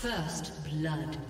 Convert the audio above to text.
First blood.